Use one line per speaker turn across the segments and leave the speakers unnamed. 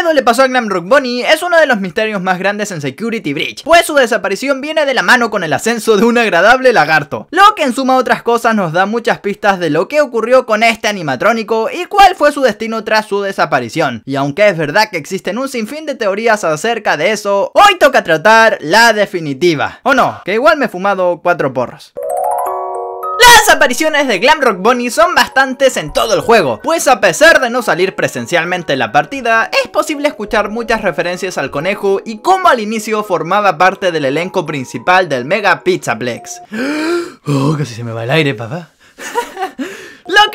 pedo le pasó a Glamrock Bunny es uno de los misterios más grandes en Security Breach, pues su desaparición viene de la mano con el ascenso de un agradable lagarto, lo que en suma otras cosas nos da muchas pistas de lo que ocurrió con este animatrónico y cuál fue su destino tras su desaparición. Y aunque es verdad que existen un sinfín de teorías acerca de eso, hoy toca tratar la definitiva. ¿O no? Que igual me he fumado cuatro porros. Las apariciones de Glamrock Bunny son bastantes en todo el juego, pues a pesar de no salir presencialmente en la partida, es posible escuchar muchas referencias al conejo y cómo al inicio formaba parte del elenco principal del Mega Pizzaplex. Oh, casi se me va el aire, papá.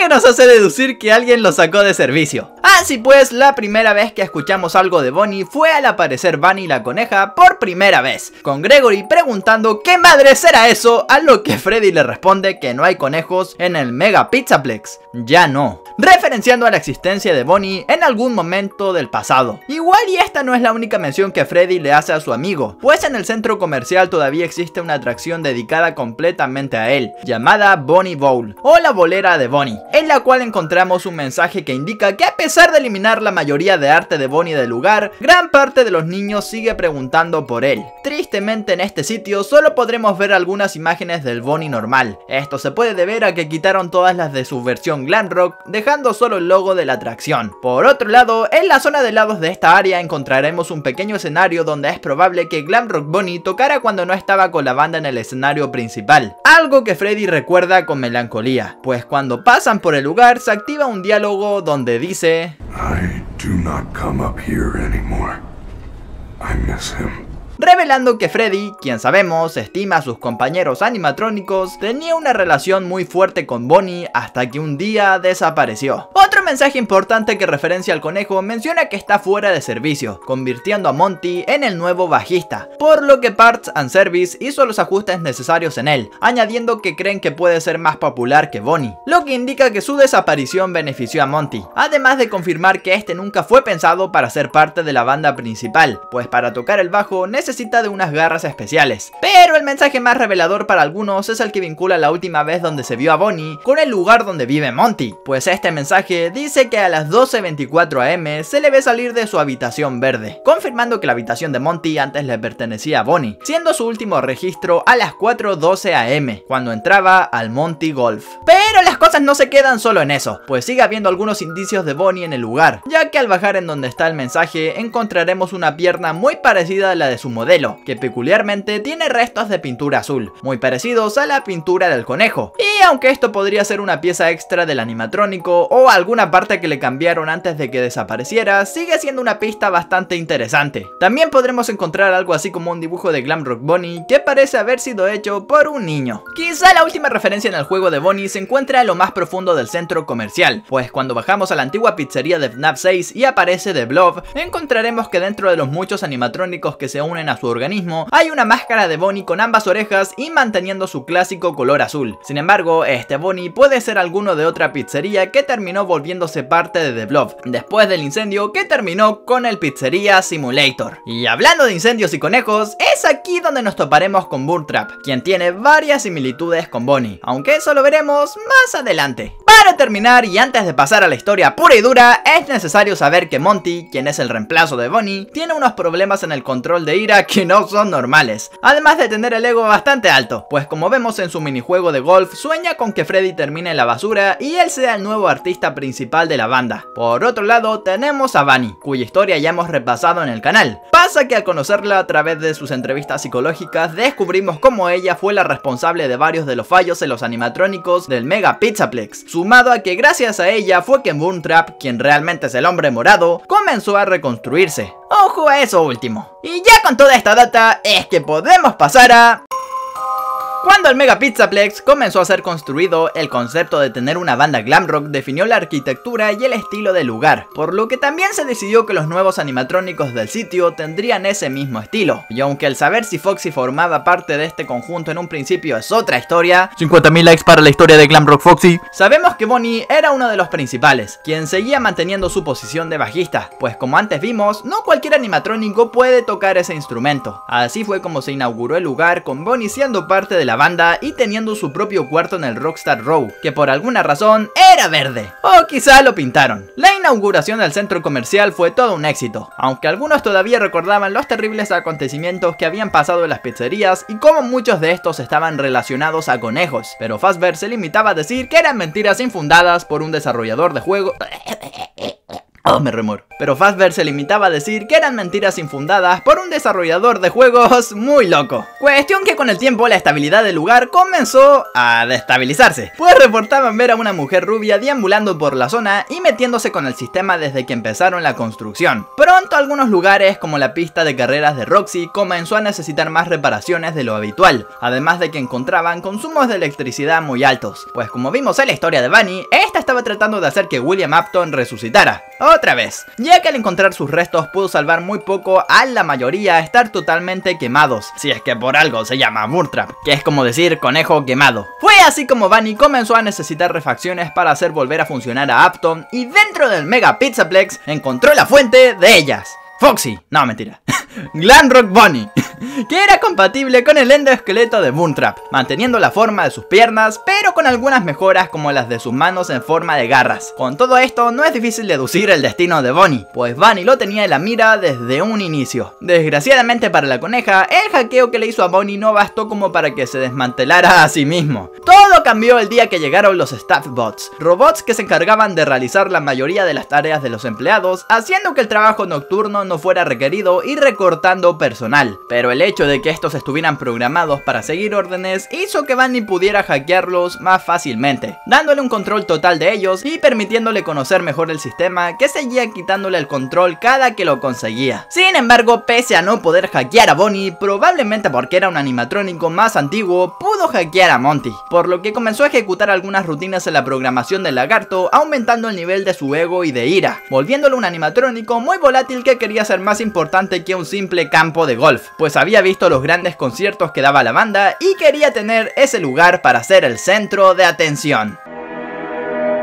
Nos hace deducir que alguien lo sacó de servicio. Así pues, la primera vez que escuchamos algo de Bonnie fue al aparecer Bunny la coneja por primera vez, con Gregory preguntando qué madre será eso, a lo que Freddy le responde que no hay conejos en el Mega Pizzaplex. Ya no referenciando a la existencia de Bonnie en algún momento del pasado. Igual y esta no es la única mención que Freddy le hace a su amigo, pues en el centro comercial todavía existe una atracción dedicada completamente a él, llamada Bonnie Bowl, o la bolera de Bonnie, en la cual encontramos un mensaje que indica que a pesar de eliminar la mayoría de arte de Bonnie del lugar, gran parte de los niños sigue preguntando por él. Tristemente en este sitio solo podremos ver algunas imágenes del Bonnie normal, esto se puede deber a que quitaron todas las de su versión glam rock, dejando solo el logo de la atracción. Por otro lado, en la zona de lados de esta área encontraremos un pequeño escenario donde es probable que Glamrock Bunny tocara cuando no estaba con la banda en el escenario principal. Algo que Freddy recuerda con melancolía, pues cuando pasan por el lugar se activa un diálogo donde dice... I do not come up here anymore. I miss him revelando que Freddy, quien sabemos estima a sus compañeros animatrónicos, tenía una relación muy fuerte con Bonnie hasta que un día desapareció. Otro mensaje importante que referencia al conejo menciona que está fuera de servicio, convirtiendo a Monty en el nuevo bajista, por lo que Parts and Service hizo los ajustes necesarios en él, añadiendo que creen que puede ser más popular que Bonnie, lo que indica que su desaparición benefició a Monty, además de confirmar que este nunca fue pensado para ser parte de la banda principal, pues para tocar el bajo necesita de unas garras especiales. Pero el mensaje más revelador para algunos es el que vincula la última vez donde se vio a Bonnie con el lugar donde vive Monty, pues este mensaje dice que a las 12.24 am se le ve salir de su habitación verde, confirmando que la habitación de Monty antes le pertenecía a Bonnie, siendo su último registro a las 4.12 am, cuando entraba al Monty Golf. Pero las cosas no se quedan solo en eso, pues sigue habiendo algunos indicios de Bonnie en el lugar, ya que al bajar en donde está el mensaje encontraremos una pierna muy parecida a la de su modelo, que peculiarmente tiene restos de pintura azul, muy parecidos a la pintura del conejo. Aunque esto podría ser una pieza extra del animatrónico o alguna parte que le cambiaron antes de que desapareciera, sigue siendo una pista bastante interesante. También podremos encontrar algo así como un dibujo de Glamrock Bonnie que parece haber sido hecho por un niño. Quizá la última referencia en el juego de Bonnie se encuentra en lo más profundo del centro comercial, pues cuando bajamos a la antigua pizzería de FNAF 6 y aparece The Blob, encontraremos que dentro de los muchos animatrónicos que se unen a su organismo, hay una máscara de Bonnie con ambas orejas y manteniendo su clásico color azul. Sin embargo, este Bonnie puede ser alguno de otra pizzería que terminó volviéndose parte de The Blob, después del incendio que terminó con el Pizzería Simulator. Y hablando de incendios y conejos, es aquí donde nos toparemos con Trap, quien tiene varias similitudes con Bonnie, aunque eso lo veremos más adelante. Terminar y antes de pasar a la historia pura y dura, es necesario saber que Monty, quien es el reemplazo de Bonnie, tiene unos problemas en el control de ira que no son normales, además de tener el ego bastante alto, pues como vemos en su minijuego de golf, sueña con que Freddy termine la basura y él sea el nuevo artista principal de la banda. Por otro lado, tenemos a Bunny, cuya historia ya hemos repasado en el canal. Pasa que al conocerla a través de sus entrevistas psicológicas, descubrimos cómo ella fue la responsable de varios de los fallos en los animatrónicos del Mega Pizzaplex, sumado a que gracias a ella fue que Moontrap, quien realmente es el hombre morado, comenzó a reconstruirse. Ojo a eso último. Y ya con toda esta data es que podemos pasar a... Cuando el Mega Pizzaplex comenzó a ser construido, el concepto de tener una banda glam rock definió la arquitectura y el estilo del lugar, por lo que también se decidió que los nuevos animatrónicos del sitio tendrían ese mismo estilo. Y aunque el saber si Foxy formaba parte de este conjunto en un principio es otra historia, 50.000 likes para la historia de Glam Rock Foxy, sabemos que Bonnie era uno de los principales, quien seguía manteniendo su posición de bajista, pues como antes vimos, no cualquier animatrónico puede tocar ese instrumento. Así fue como se inauguró el lugar con Bonnie siendo parte de la banda y teniendo su propio cuarto en el Rockstar Row, que por alguna razón era verde. O quizá lo pintaron. La inauguración del centro comercial fue todo un éxito, aunque algunos todavía recordaban los terribles acontecimientos que habían pasado en las pizzerías y cómo muchos de estos estaban relacionados a conejos, pero Fazbear se limitaba a decir que eran mentiras infundadas por un desarrollador de juego... Oh, me remoro. Pero Fazbear se limitaba a decir que eran mentiras infundadas por un desarrollador de juegos muy loco. Cuestión que con el tiempo la estabilidad del lugar comenzó a destabilizarse, pues reportaban ver a una mujer rubia deambulando por la zona y metiéndose con el sistema desde que empezaron la construcción. Pronto algunos lugares como la pista de carreras de Roxy comenzó a necesitar más reparaciones de lo habitual, además de que encontraban consumos de electricidad muy altos, pues como vimos en la historia de Bunny, esta estaba tratando de hacer que William Upton resucitara. Otra vez, ya que al encontrar sus restos pudo salvar muy poco a la mayoría estar totalmente quemados, si es que por algo se llama Murtrap, que es como decir conejo quemado. Fue así como Bunny comenzó a necesitar refacciones para hacer volver a funcionar a Upton y dentro del Mega Pizzaplex encontró la fuente de ellas. Foxy, no mentira, Glamrock Bunny que era compatible con el endoesqueleto de Moontrap, manteniendo la forma de sus piernas, pero con algunas mejoras como las de sus manos en forma de garras. Con todo esto, no es difícil deducir el destino de Bonnie, pues Bunny lo tenía en la mira desde un inicio. Desgraciadamente para la coneja, el hackeo que le hizo a Bonnie no bastó como para que se desmantelara a sí mismo. Todo cambió el día que llegaron los Staffbots, robots que se encargaban de realizar la mayoría de las tareas de los empleados, haciendo que el trabajo nocturno no fuera requerido y recortando personal. Pero el hecho de que estos estuvieran programados para seguir órdenes hizo que Bunny pudiera hackearlos más fácilmente, dándole un control total de ellos y permitiéndole conocer mejor el sistema que seguía quitándole el control cada que lo conseguía. Sin embargo, pese a no poder hackear a Bonnie, probablemente porque era un animatrónico más antiguo, pudo hackear a Monty, por lo que comenzó a ejecutar algunas rutinas en la programación del lagarto, aumentando el nivel de su ego y de ira, volviéndolo un animatrónico muy volátil que quería ser más importante que un simple campo de golf, pues había visto los grandes conciertos que daba la banda y quería tener ese lugar para ser el centro de atención.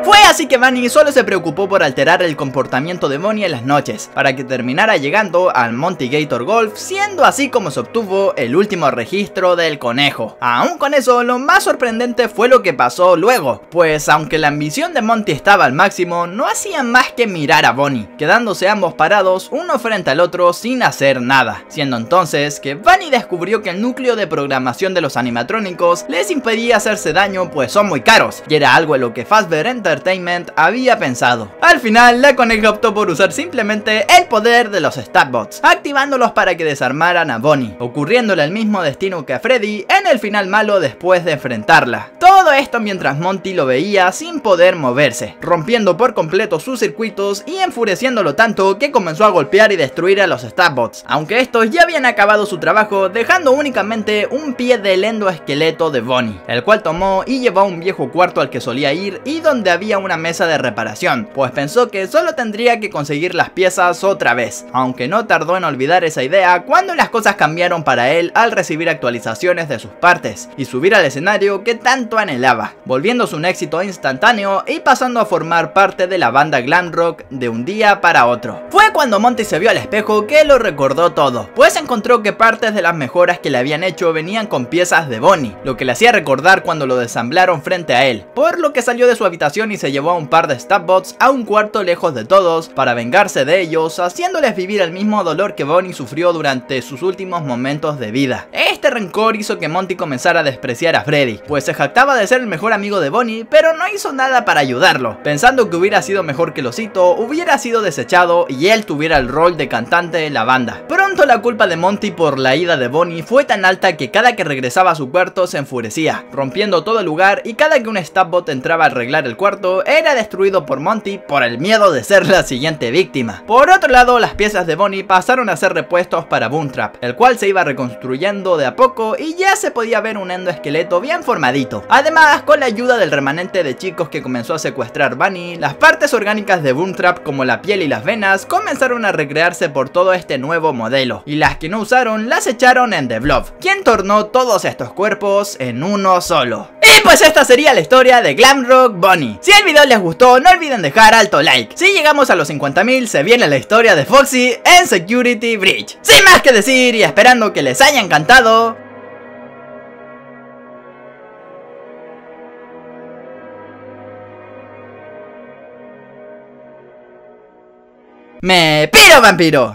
Fue así que Bunny solo se preocupó por alterar el comportamiento de Bonnie en las noches, para que terminara llegando al Monty Gator Golf, siendo así como se obtuvo el último registro del conejo. Aún con eso, lo más sorprendente fue lo que pasó luego, pues aunque la ambición de Monty estaba al máximo, no hacían más que mirar a Bonnie, quedándose ambos parados uno frente al otro sin hacer nada, siendo entonces que Bunny descubrió que el núcleo de programación de los animatrónicos les impedía hacerse daño pues son muy caros, y era algo en lo que Fazbear Entertainment había pensado. Al final, la coneja optó por usar simplemente el poder de los Statbots, activándolos para que desarmaran a Bonnie, ocurriéndole el mismo destino que a Freddy el final malo después de enfrentarla. Todo esto mientras Monty lo veía sin poder moverse, rompiendo por completo sus circuitos y enfureciéndolo tanto que comenzó a golpear y destruir a los Statbots, aunque estos ya habían acabado su trabajo dejando únicamente un pie del endoesqueleto de Bonnie, el cual tomó y llevó a un viejo cuarto al que solía ir y donde había una mesa de reparación, pues pensó que solo tendría que conseguir las piezas otra vez, aunque no tardó en olvidar esa idea cuando las cosas cambiaron para él al recibir actualizaciones de sus partes y subir al escenario que tanto anhelaba, volviéndose un éxito instantáneo y pasando a formar parte de la banda glam rock de un día para otro. Fue cuando Monty se vio al espejo que lo recordó todo, pues encontró que partes de las mejoras que le habían hecho venían con piezas de Bonnie, lo que le hacía recordar cuando lo desamblaron frente a él, por lo que salió de su habitación y se llevó a un par de Stabbots a un cuarto lejos de todos para vengarse de ellos, haciéndoles vivir el mismo dolor que Bonnie sufrió durante sus últimos momentos de vida. Este rencor hizo que Monty comenzara a despreciar a Freddy, pues se jactaba de ser el mejor amigo de Bonnie, pero no hizo nada para ayudarlo, pensando que hubiera sido mejor que Losito, hubiera sido desechado y él tuviera el rol de cantante de la banda. Pronto la culpa de Monty por la ida de Bonnie fue tan alta que cada que regresaba a su cuarto se enfurecía, rompiendo todo el lugar y cada que un Stabbot entraba a arreglar el cuarto, era destruido por Monty por el miedo de ser la siguiente víctima. Por otro lado, las piezas de Bonnie pasaron a ser repuestos para Boomtrap, el cual se iba reconstruyendo de a poco y ya se podía ver un endoesqueleto bien formadito. Además, con la ayuda del remanente de chicos que comenzó a secuestrar Bunny, las partes orgánicas de Boomtrap como la piel y las venas comenzaron a recrearse por todo este nuevo modelo, y las que no usaron las echaron en The Blob, quien tornó todos estos cuerpos en uno solo. Y pues esta sería la historia de Glamrock Bunny. Si el video les gustó, no olviden dejar alto like. Si llegamos a los 50.000, se viene la historia de Foxy en Security Bridge. Sin más que decir y esperando que les haya encantado, ¡Me piro, vampiro!